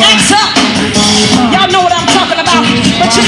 X up. Y'all know what I'm talking about. But you